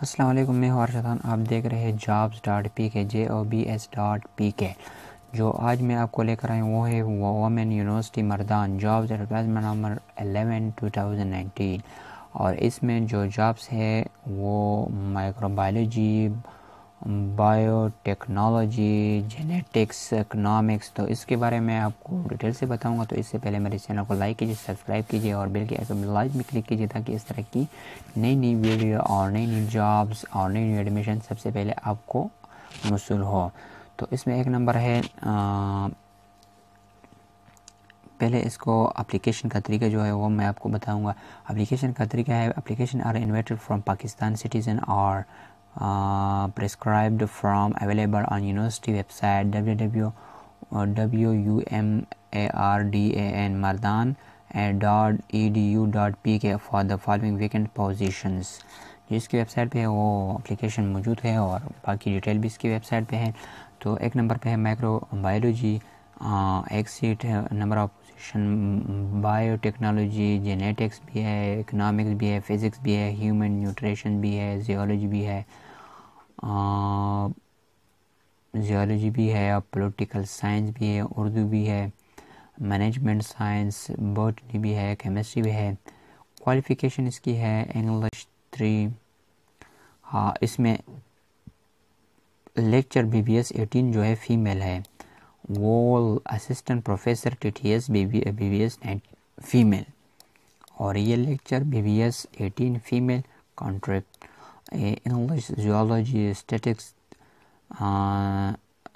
السلام علیکم، میں خان۔ آپ دیکھ رہے ہیں jobs dot P K J O B S dot P K جو آج میں آپ کو لے کر آئے وہ ہے women university Mardan. Jobs advertisement number eleven two thousand nineteen اور اس میں جو جابس ہے وہ microbiology biotechnology genetics economics تو اس کے بارے میں آپ کو ڈیٹیل سے بتاؤں گا۔ تو اس سے پہلے میرے چینل کو لائک کیجیے سبسکرائب کیجیے اور بل کے لائک بھی کلک کیجیے تاکہ اس طرح کی نئی نئی ویڈیو اور نئی نئی جابس اور نئی نئی ایڈمیشن سب سے پہلے آپ کو موصول ہو۔ تو اس میں ایک نمبر ہے پہلے اس کو اپلیکیشن کا طریقہ جو ہے وہ میں آپ کو بتاؤں گا۔ اپلیکیشن کا طریقہ ہے application are invited from Pakistan citizen اور prescribed from available on university web site W W W U M A R D A N Mardan dot E D U dot P K for the following vacant positions جس کی web site پہ ہے وہ application موجود ہے اور باقی detail بھی اس کی ویب سائٹ پہ ہے تو ایک نمبر پہ ہے مائکرو بایولوجی ایک سیٹ ہے number of position biotechnology genetics بھی ہے اکنامکس بھی ہے فزکس بھی ہے ہیومن نیوٹریشن بھی ہے زیولوجی بھی ہے زیولوجی بھی ہے اور پولیٹیکل سائنس بھی ہے، اردو بھی ہے مینجمنٹ سائنس بوٹنی بھی ہے کیمسٹری بھی ہے کوالیفیکیشن اس کی ہے انگلش تھری ہاں اس میں lecture B B S eighteen جو ہے فیمیل ہے وہ assistant professor T T S B B B S female اور یہ lecture B B S eighteen female contract English zoology statics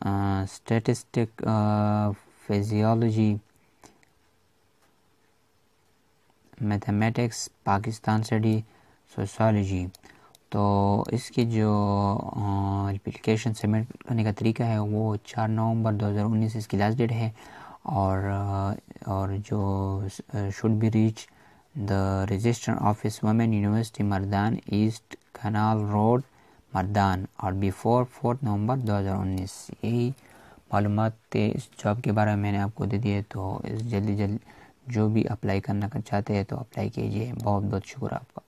statistic physiology mathematics Pakistan study sociology تو اس کی جو اپلیکیشن سبمٹ کرنے کا طریقہ ہے وہ چار نومبر دو ہزار انیس اس کی لاسٹ ڈیٹ ہے اور اور جو should be reach the register office women university Mardan east canal road Mardan اور بیفور فورتھ نومبر دو ہزار انیس. یہی معلومات اس جاب کے بارے میں میں نے آپ کو دے دیے تو اس جلدی جلد جو بھی اپلائی کرنا چاہتے ہیں تو اپلائی کیجیے بہت بہت شکر آپ کا.